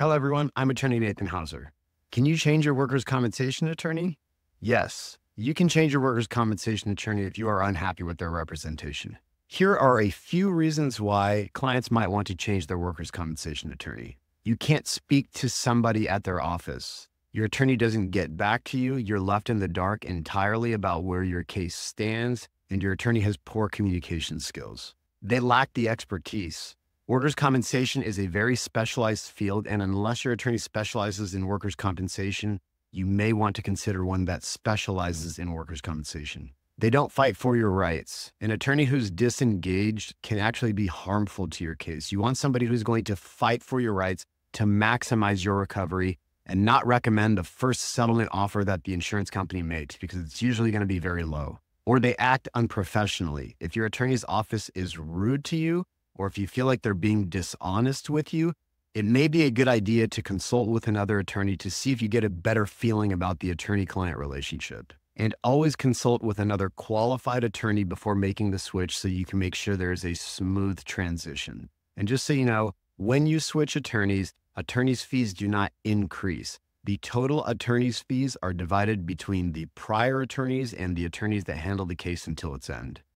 Hello, everyone. I'm attorney Nathan Howser. Can you change your workers' compensation attorney? Yes, you can change your workers' compensation attorney if you are unhappy with their representation. Here are a few reasons why clients might want to change their workers' compensation attorney. You can't speak to somebody at their office. Your attorney doesn't get back to you. You're left in the dark entirely about where your case stands, and your attorney has poor communication skills. They lack the expertise. Workers' compensation is a very specialized field, and unless your attorney specializes in workers' compensation, you may want to consider one that specializes in workers' compensation. They don't fight for your rights. An attorney who's disengaged can actually be harmful to your case. You want somebody who's going to fight for your rights to maximize your recovery and not recommend the first settlement offer that the insurance company makes because it's usually going to be very low. Or they act unprofessionally. If your attorney's office is rude to you, or if you feel like they're being dishonest with you, it may be a good idea to consult with another attorney to see if you get a better feeling about the attorney client relationship. And always consult with another qualified attorney before making the switch so you can make sure there is a smooth transition. And just so you know, when you switch attorneys, attorneys' fees do not increase. The total attorney's fees are divided between the prior attorneys and the attorneys that handle the case until its end.